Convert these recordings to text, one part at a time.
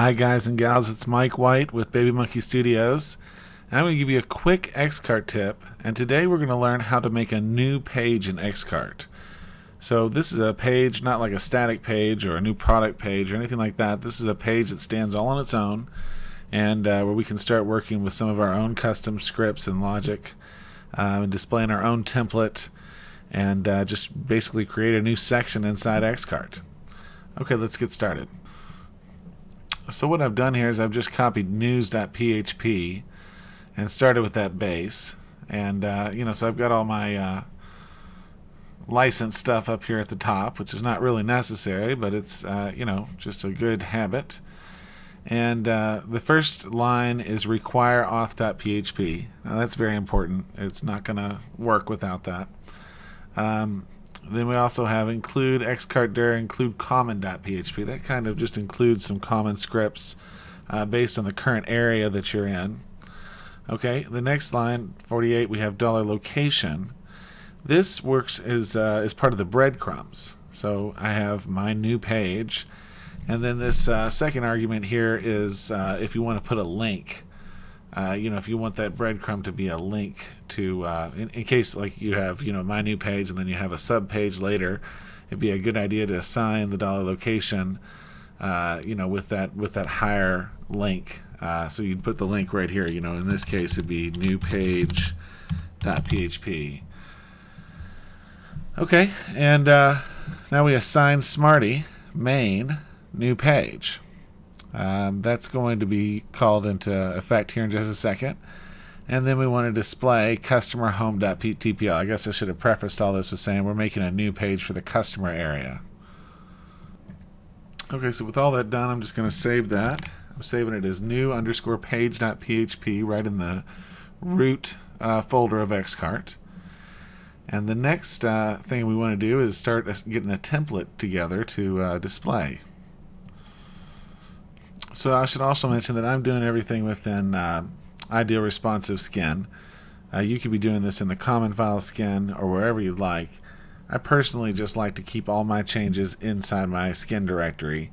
Hi, guys and gals, it's Mike White with Baby Monkey Studios. And I'm going to give you a quick Xcart tip, and today we're going to learn how to make a new page in Xcart. So, this is a page, not like a static page or a new product page or anything like that. This is a page that stands all on its own and uh, where we can start working with some of our own custom scripts and logic uh, and displaying our own template and uh, just basically create a new section inside Xcart. Okay, let's get started. So what I've done here is I've just copied news.php and started with that base. And, uh, you know, so I've got all my uh, license stuff up here at the top, which is not really necessary, but it's, uh, you know, just a good habit. And uh, the first line is require auth.php. Now that's very important. It's not going to work without that. Um, then we also have include xcartdir include common.php. That kind of just includes some common scripts uh, based on the current area that you're in. Okay, the next line, 48, we have dollar $location. This works as, uh, as part of the breadcrumbs. So I have my new page. And then this uh, second argument here is uh, if you want to put a link uh, you know, if you want that breadcrumb to be a link to, uh, in, in, case like you have, you know, my new page and then you have a sub page later, it'd be a good idea to assign the dollar $location, uh, you know, with that with that higher link. Uh, so you'd put the link right here. You know, in this case, it'd be new page.php. Okay, and uh, now we assign Smarty main new page. Um, that's going to be called into effect here in just a second. And then we want to display customer home.tpl. I guess I should have prefaced all this with saying we're making a new page for the customer area. Okay, so with all that done, I'm just going to save that. I'm saving it as new underscore page.php right in the root uh, folder of Xcart. And the next uh, thing we want to do is start getting a template together to uh, display. So I should also mention that I'm doing everything within uh, Ideal Responsive Skin. Uh, you could be doing this in the Common File Skin or wherever you'd like. I personally just like to keep all my changes inside my skin directory,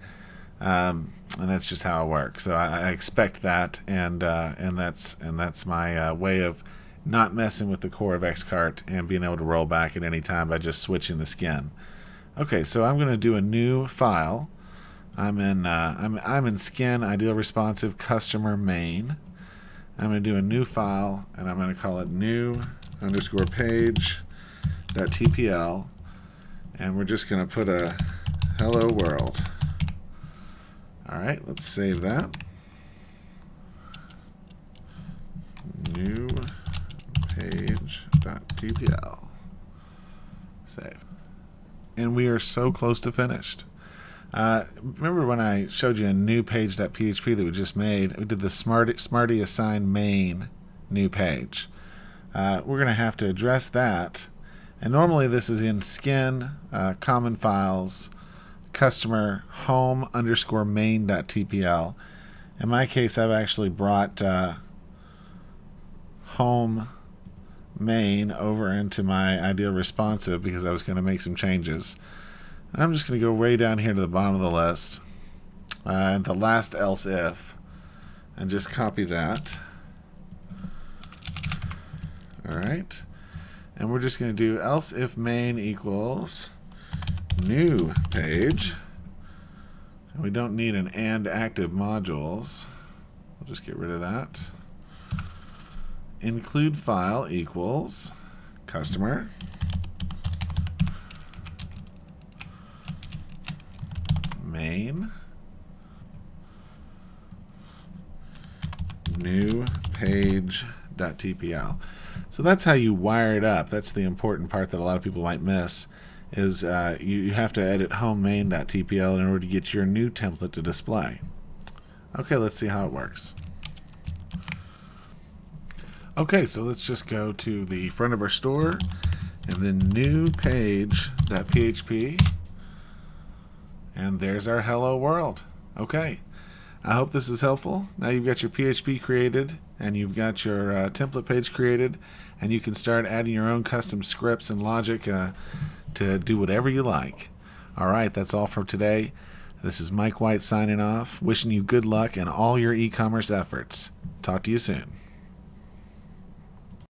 um, and that's just how it works. So I, I expect that, and uh, and that's and that's my uh, way of not messing with the core of Xcart and being able to roll back at any time by just switching the skin. Okay, so I'm going to do a new file. I'm in uh, I'm I'm in skin ideal responsive customer main. I'm going to do a new file and I'm going to call it new underscore page dot tpl and we're just going to put a hello world. All right, let's save that. New page dot tpl. Save. And we are so close to finished. Uh, remember when I showed you a new page.php that we just made? We did the Smarty, Smarty assign main new page. Uh, we're going to have to address that. And normally this is in skin, uh, common files, customer home underscore main.tpl. In my case, I've actually brought uh, home main over into my ideal responsive because I was going to make some changes. I'm just going to go way down here to the bottom of the list. Uh, the last else if. And just copy that. Alright. And we're just going to do else if main equals new page. And we don't need an and active modules. We'll just get rid of that. Include file equals customer. main new page.tpl. So that's how you wire it up. That's the important part that a lot of people might miss is uh, you, you have to edit home main.tpl in order to get your new template to display. Okay, let's see how it works. Okay, so let's just go to the front of our store and then new page.php and there's our hello world. Okay. I hope this is helpful. Now you've got your PHP created and you've got your uh, template page created and you can start adding your own custom scripts and logic uh, to do whatever you like. All right, that's all for today. This is Mike White signing off, wishing you good luck in all your e commerce efforts. Talk to you soon.